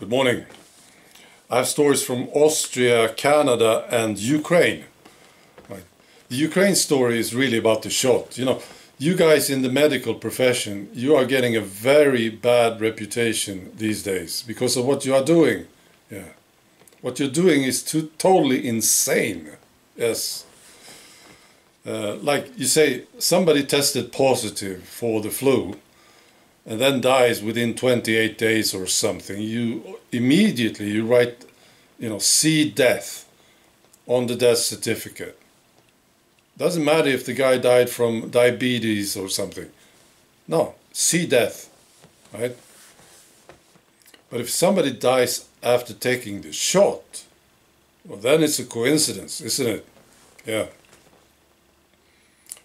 Good morning. I have stories from Austria, Canada, and Ukraine. Right. The Ukraine story is really about the shot. You know, you guys in the medical profession, you are getting a very bad reputation these days because of what you are doing. Yeah. What you're doing is too, totally insane. Yes. Uh, like you say, somebody tested positive for the flu and then dies within 28 days or something, you immediately you write, you know, see death on the death certificate. Doesn't matter if the guy died from diabetes or something. No, see death, right? But if somebody dies after taking the shot, well, then it's a coincidence, isn't it? Yeah.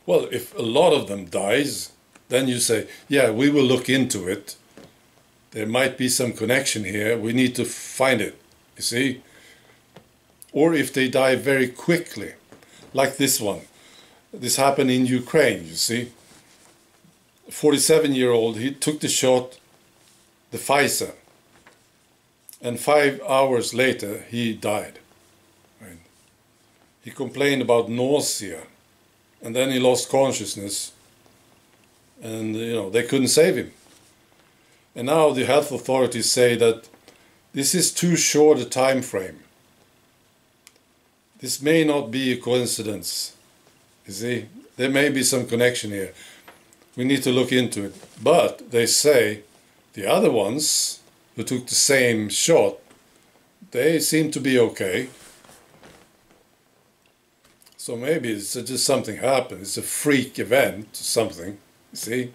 Well, if a lot of them dies, then you say, yeah, we will look into it. There might be some connection here. We need to find it, you see? Or if they die very quickly, like this one. This happened in Ukraine, you see? 47 year old, he took the shot, the Pfizer, and five hours later he died. Right? He complained about nausea, and then he lost consciousness and you know they couldn't save him. And now the health authorities say that this is too short a time frame. This may not be a coincidence. You see, there may be some connection here. We need to look into it. But they say the other ones who took the same shot, they seem to be okay. So maybe it's just something happened. It's a freak event, something. See?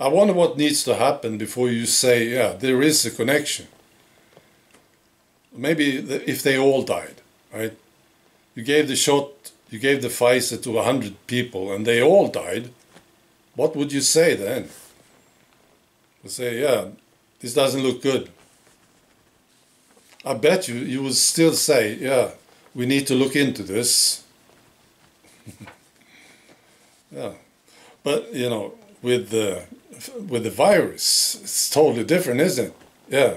I wonder what needs to happen before you say, yeah, there is a connection. Maybe if they all died, right? You gave the shot, you gave the Pfizer to 100 people and they all died. What would you say then? You say, yeah, this doesn't look good. I bet you, you would still say, yeah, we need to look into this. yeah. But you know, with the with the virus, it's totally different, isn't it? Yeah.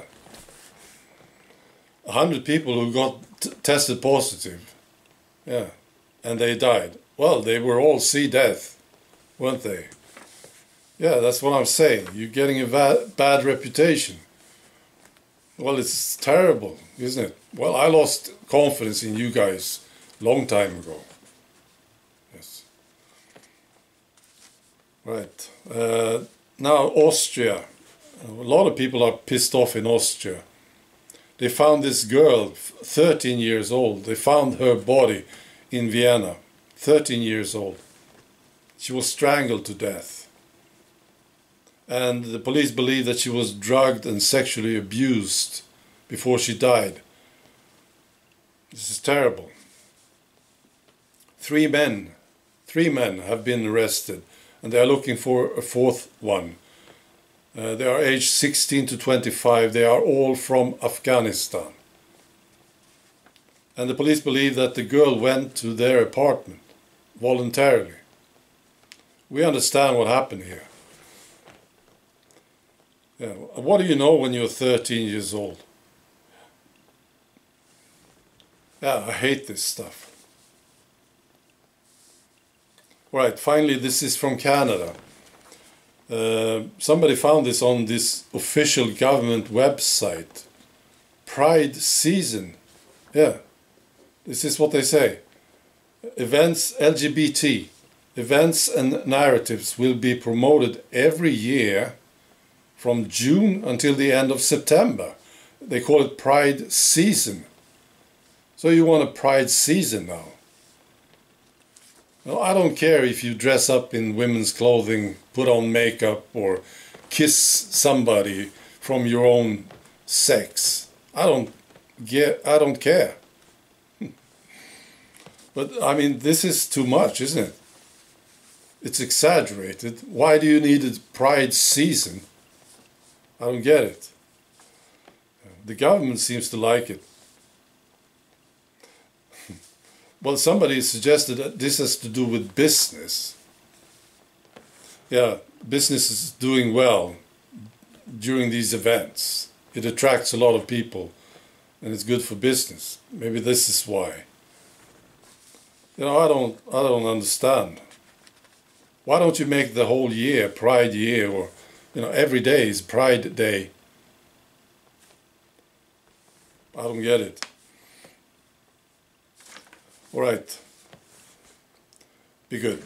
A hundred people who got tested positive, yeah, and they died. Well, they were all see death, weren't they? Yeah, that's what I'm saying. You're getting a bad reputation. Well, it's terrible, isn't it? Well, I lost confidence in you guys long time ago. Right. Uh, now, Austria. A lot of people are pissed off in Austria. They found this girl, 13 years old. They found her body in Vienna, 13 years old. She was strangled to death. And the police believe that she was drugged and sexually abused before she died. This is terrible. Three men, three men have been arrested and they are looking for a fourth one. Uh, they are aged 16 to 25. They are all from Afghanistan. And the police believe that the girl went to their apartment voluntarily. We understand what happened here. Yeah, what do you know when you're 13 years old? Yeah, I hate this stuff. Right, finally, this is from Canada. Uh, somebody found this on this official government website. Pride season. Yeah, this is what they say. Events LGBT, events and narratives will be promoted every year from June until the end of September. They call it Pride season. So you want a Pride season now. Well, I don't care if you dress up in women's clothing, put on makeup, or kiss somebody from your own sex. I don't get. I don't care. But I mean, this is too much, isn't it? It's exaggerated. Why do you need a pride season? I don't get it. The government seems to like it. Well, somebody suggested that this has to do with business. Yeah, business is doing well during these events. it attracts a lot of people and it's good for business. Maybe this is why. You know, I don't I don't understand. Why don't you make the whole year Pride year or you know every day is Pride Day? I don't get it. All right. Be good.